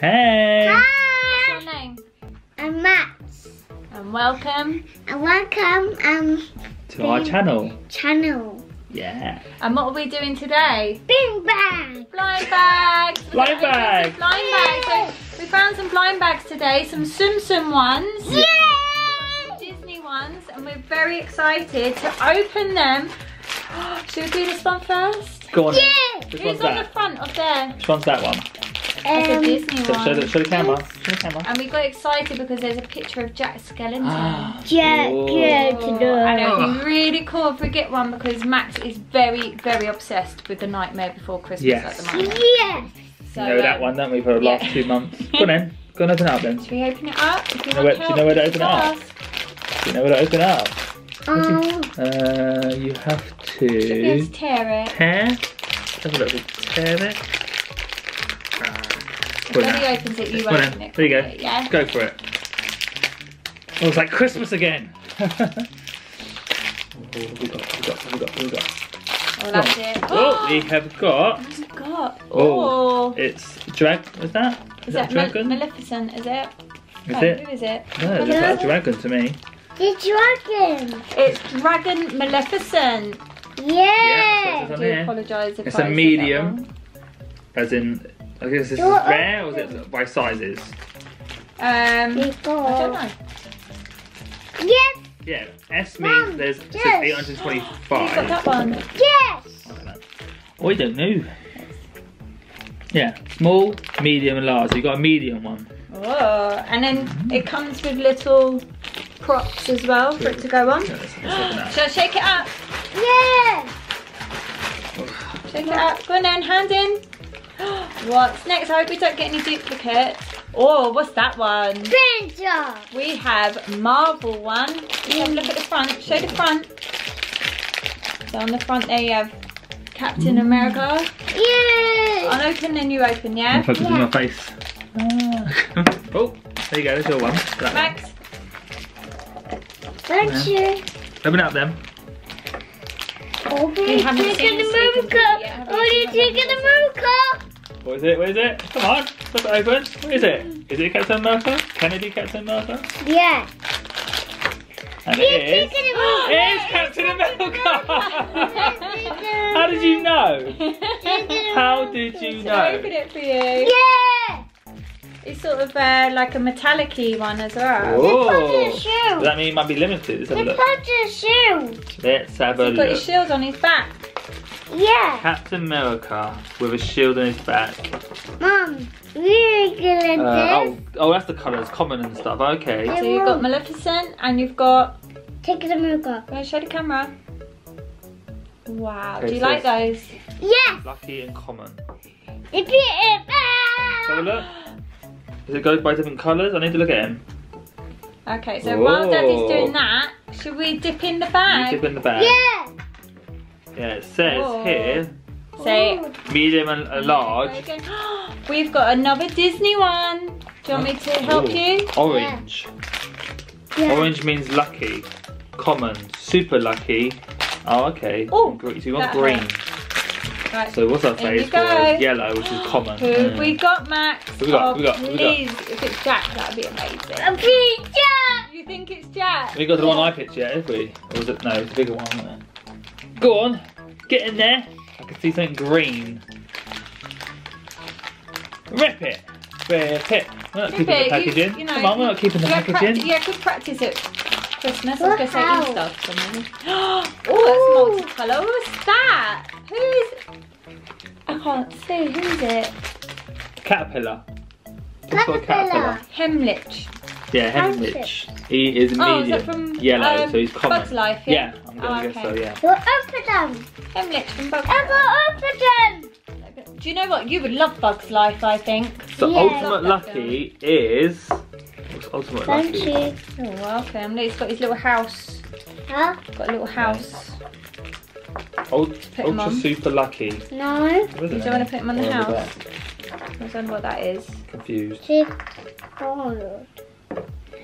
Hey. Hi! What's your name? I'm Max. And welcome. And welcome um To our channel. channel. Yeah. And what are we doing today? Bing bang. Blind bags. We're Blind gonna bag. Blind bags. So we found some blind bags today. Some Tsum Tsum ones. Yay! Some Disney ones. And we're very excited to open them. Should we do this one first? Go on. Yeah. Which Who's one's on the front of there? Which one's that one? That's a Um, Disney Show, show, the, show the camera. Show the camera. And we got excited because there's a picture of Jack Skellington. Jack, Oh. good Oh, know. and it would be really cool if we get one because Max is very, very obsessed with the Nightmare Before Christmas Yes. at the moment. Yes. So, you know that um, one, don't we, for the last yeah. two months? Go on then. Go and open it up then. Should we open it up? If you know want where- do you know where to open it up? Do you know where to open it up? Um, Uh, you have Should be able to to tear it. tear. Have a look. Tear it. If Go on Daddy then. opens it, you Go on open then. it. There you go. quickly, Yeah. Go for it. Oh, it's like Christmas again. Oh, what have we got? Have we got? What have we got? What have we got? Oh, that's it. Oh, we have got. What's it got? Oh, Oh. it's drag. Is that? Is that that Mal- dragon? Maleficent, is it? Is Oh, it? Who is it? No, it looks like a dragon to me. the dragon. It's Dragon Maleficent. Yeah, Yeah. it's I on do here. apologise if It's I a said that medium. wrong. As in, I guess this is Do it rare or is it by sizes? Um, We I don't know. Yes. Yeah, S Mum, means there's it says yes. Who's got 825. that one? Yes. Oh, I don't know. Yeah, small, medium, and large. So you got a medium one. Oh, and then it comes with little props as well for it to go on. Yeah, let's- let's open that. Shall I shake it up? Yes. Shake it up. Go on then, hand in. What's next? I hope we don't get any duplicates. Oh, what's that one? Benja. We have Marvel one. Let's have a look at the front. Show the front. So on the front there you have Captain America. Yes. I'll open then you open, I'm yeah? focusing Yeah. my face. Ah. oh, there you go. There's your one. That one. Max, Benja. Open up then. Open We haven't it. seen the so you America. do it Oh, you? you take the America. What is it? What is it? Come on. Flip it open. What is it? Is it Captain America? Kennedy Captain America? Yeah. And You it is. take the It is Captain America! How did you know? How did you Shall I open it for you? Yeah. It's sort of uh, like a metallic-y one as well. Oh. Put shoe. Does that mean it might be limited? Let's have a look. put shoe. Let's have a look. He's got his shield on his back. Yeah. Captain America with a shield on his back. Mom, we're gonna Uh, do. oh, oh, that's the colours, common and stuff. Okay. So you've got Maleficent and you've got... Take the America. Go and show the camera. Wow, Okay, do you so like those? Yeah. Lucky and common. If it. Let's have a look. Does it go by different colours? I need to look at him. Okay, so while Daddy's doing that, should we dip in the You bag? dip in the bag. Yeah. Yeah, it says Whoa. here, Say, medium and a large. We've got another Disney one. Do you want me to help Ooh, you? Orange. Yeah. Orange means lucky. Common. Super lucky. Oh, okay. And so you want green. Right. So what's our face Yellow, which is common. Mm. we got, Max? Who we got? Oh, we got? Who we got? please, if it's Jack, that'd be amazing. A pizza. You think it's Jack? We got the one I picked yet, have we? Or was it no? It's a bigger one. Wasn't it? Go on, get in there. I can see something green. Rip it. Rip it. We're not keeping the Rip it, you- you know, Come on, we're not keeping the yeah, package practi- in. Yeah, good practice at Christmas. I was going to say Wow. Easter. for something. oh, that's multicolour. Who's that? Who's... I can't see. Who's it? Caterpillar. It's got a Caterpillar. Heimlich. Yeah, Heimlich. Heimlich. He is Oh, is medium. that from Yellow, um, so he's common. Bugs Life, yeah? I'm gonna Oh, guess so, okay. yeah. You open them. Heimlich from Bugs I Life. will open them. Do you know what? You would love Bugs Life, I think. So Yeah. ultimate Love that lucky is what's ultimate Thank lucky? you. You're welcome. Look, he's got his little house. Huh? Got a little house. Ult- ultra super lucky. No. You don't want to put him on the house? I don't know what that is. Confused. Six.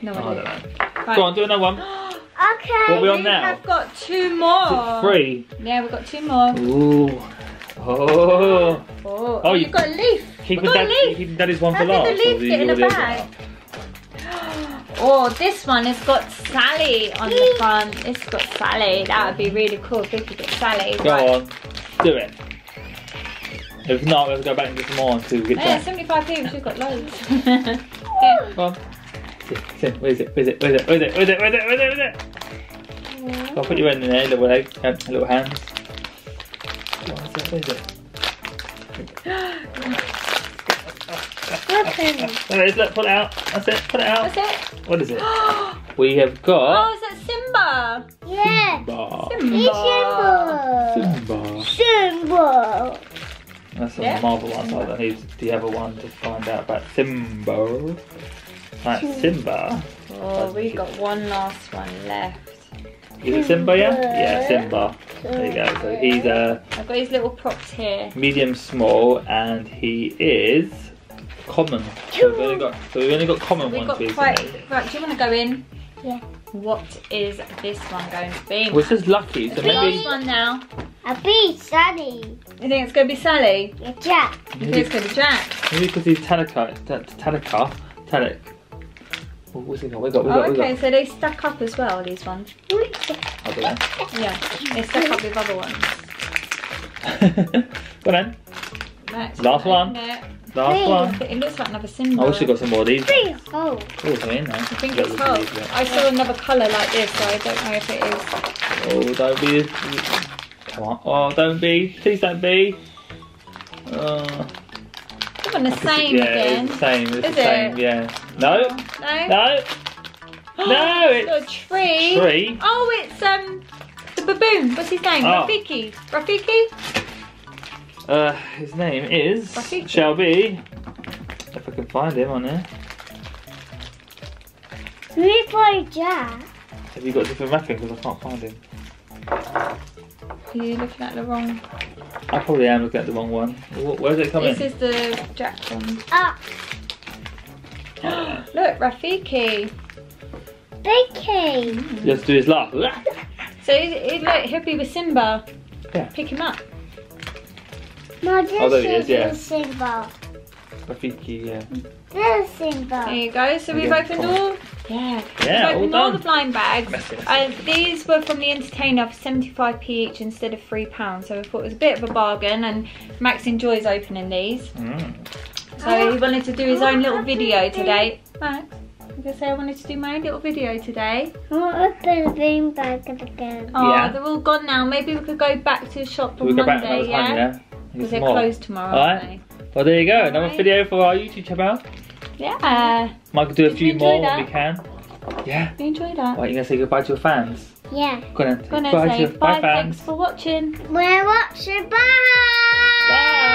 Oh. No Oh, I idea. don't know. Right. Go on, do another one. Okay. What are we on we now? have got two more. Three. Yeah, we've got two more. Ooh. Oh. Oh, Oh, oh you've you- got a leaf. keeping, We've got a leaf. keeping daddy's one for How last. did the leaf get in you a bag? Oh, this one has got Sally on the front. It's got Sally. That would be really cool if we could get Sally. it? Go on, do it. If not, we'll go back and get some more until we get Yeah, back. 75p, she's got loads. Here. Go on. Sit, sit. Where is it? Where is it? Where is it? Where is it? Where is it? Where is it? Where is it? Where is it? I'll put your hand in there, little leg, um, little hands. What is it? Where is it? Open. There it is, look, pull it out. That's it, pull it out. What's it? What is it? oh, We have got Oh, is that Simba? Yeah. Simba. It's Simba. symbol. Simba. That's the Yeah. Marvel one, so I need the other one to find out about Simba. Right, hmm. Simba. Oh, we got one last one left. Is it Simba, yeah? Yeah, Simba. There you go. So he's a I've got his little props here. medium small and he is common. So we've only got, so we've only got common We've ones got quite. Right, do you want to go in? Yeah. What is this one going to be? Well, it says lucky, so the maybe, last one now. A bee, Sunny. You think it's going to be Sally? A Jack. You think maybe, it's going to be Jack? maybe because he's Tanaka, Tanaka, Tanak. Oh, What's he got? We got, we Oh, got, we okay, so they stack up as well, these ones. got. I don't Yeah, they stack up with other ones. know. Go on then. Right, Last one. open it. Last Hey. one. It looks like another Simba. I wish we got some more of these. Bee hole. Oh, something in there. I think it's look, hot. look, look. I saw another colour like this, so I don't know if it is. Oh, don't be. Come on. Oh, don't be. Please don't be. Uh, It's on the same yeah, again. it's the same. It's Is the same. it? Yeah. No. No? No. No, It's it's a tree. Tree. Oh, it's um the baboon. What's his name? Oh. Rafiki. Rafiki? Uh, his name is Rafiki. Shelby. If I can find him on there. We play Jack. Have you got a different raccoon? Because I can't find him. Are you looking at the wrong? I probably am looking at the wrong one. Where's it coming? This is the Jack one. Ah, Look, Rafiki. Becky. You have to do his laugh. So it, it, look, he'll be with Simba. Yeah. Pick him up. No, this Oh, there he is, is yeah. the symbol. Rafiki, yeah. This symbol. There you go. So we've Yeah, opened come on. all. Yeah. Yeah, we've all opened all the blind bags. Messy, messy. These were from the entertainer for 75p each instead of £3. So I thought it was a bit of a bargain and Max enjoys opening these. Mm. So he wanted to do his own little video today. Max, you gonna say I wanted to do my own little video today? I want to open the bean bag again. Oh, Yeah. they're all gone now. Maybe we could go back to the shop Shall on we go Monday, another yeah? yeah? Because Get they're more. closed tomorrow, Alright. aren't Well, there you go. Another Alright. video for our YouTube channel. They? Yeah. Might do a Did few more that? when we can. Yeah. You enjoy that? Right, you gonna say goodbye to your fans? Yeah. Go on then. Go on Goodbye and to your bye, bye fans. thanks for watching. We're watching. Bye. Bye.